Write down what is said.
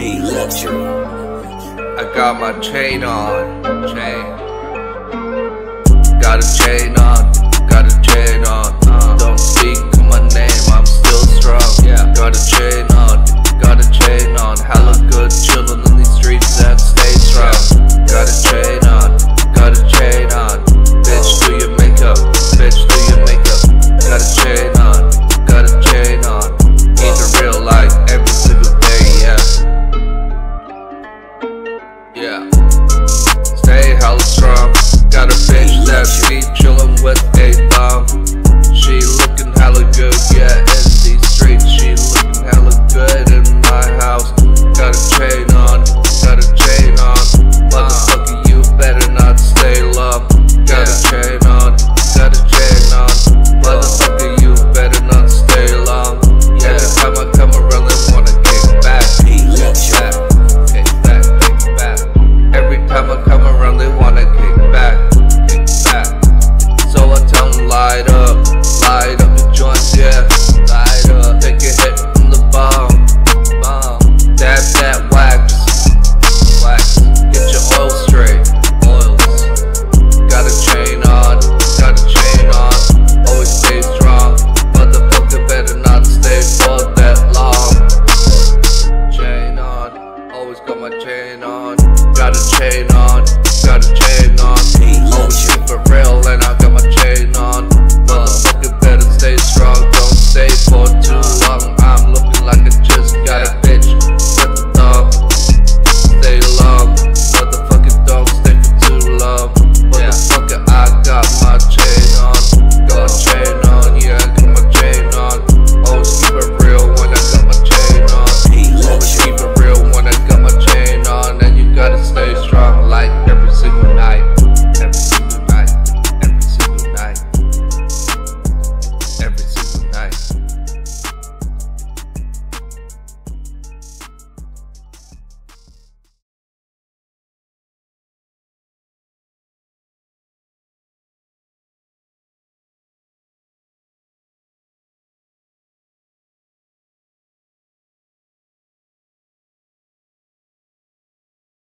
Hey, luxury. I got my chain on, chain. Got a chain on. on, got a chain on. He loves you for real.